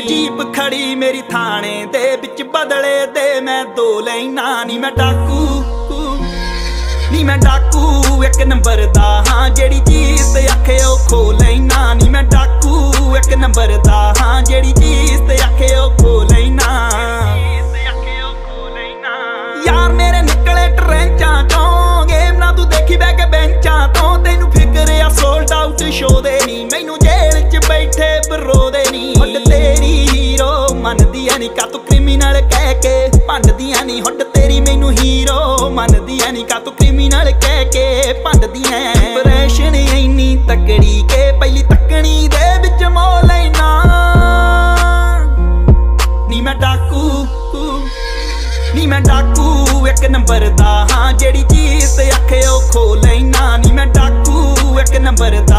Jeep ਖੜੀ ਮੇਰੀ ਥਾਣੇ ਦੇ ਵਿੱਚ ਬਦਲੇ ਦੇ ਮੈਂ ਦੋ ਲੈਣਾ ਨਹੀਂ ਮੈਂ ਡਾਕੂ ਨਹੀਂ ਮੈਂ ਡਾਕੂ, ਇੱਕ ਨੰਬਰ ਦਾ ਹਾਂ, ਜਿਹੜੀ ਚੀਜ਼ ਤੇ ਆਖੇ ਉਹ ਖੋ ਲੈਣਾ ਨਹੀਂ ਮੈਂ ਡਾਕੂ, ਇੱਕ ਨੰਬਰ ਦਾ ਹਾਂ, ਜਿਹੜੀ ਚੀਜ਼ ਤੇ ਆਖੇ ਉਹ ਖੋ ਲੈਣਾ ਯਾਰ, ਮੇਰੇ ਨਿਕਲੇ ਟਰੈਂਚਾਂ ਤੋਂ ਗੇਮ ਨਾ ਤੂੰ ਦੇਖੀ ਬੈ ਕੇ ਬੈਂਚਾਂ ਤੋਂ, ਤੈਨੂੰ ਫਿਕਰ ਆ ਸੋਲਡ ਆਊਟ ਸ਼ੋ ਦੇ ਨਹੀਂ ਮੈਨੂੰ ਮੰਨਦੀਆਂ ਨਹੀਂ ਕਾ ਤੂੰ ਕ੍ਰਿਮੀਨਲ ਕਹਿ ਕੇ? ਭੰਡਦੀਆਂ ਨਹੀਂ ਹੁੱਡ ਤੇਰੀ ਮੈਨੂੰ ਹੀਰੋ ਮੰਨਦੀਆਂ ਨਹੀਂ ਕਾ ਤੂੰ ਕ੍ਰਿਮੀਨਲ ਕਹਿ ਕੇ? ਭੰਡਦੀਆਂ ਇੰਪ੍ਰੈਸ਼ਨ ਇੰਨੀ ਤਕੜੀ ਕੇ, ਪਹਿਲੀ ਤੱਕਣੀ ਦੇ ਵਿੱਚ ਮੋ ਲੈਣਾ। ਨੀ ਮੈਂ ਡਾਕੂ, ਨੀ ਮੈਂ ਡਾਕੂ, ਇੱਕ ਨੰਬਰ ਦਾ, ਹਾਂ, ਜਿਹੜੀ ਚੀਜ਼ ਤੇ ਅੱਖੇ ਉਹ ਖੋ ਲੈਣਾ। ਨੀ ਮੈਂ ਡਾਕੂ, ਇੱਕ ਨੰਬਰ ਦਾ।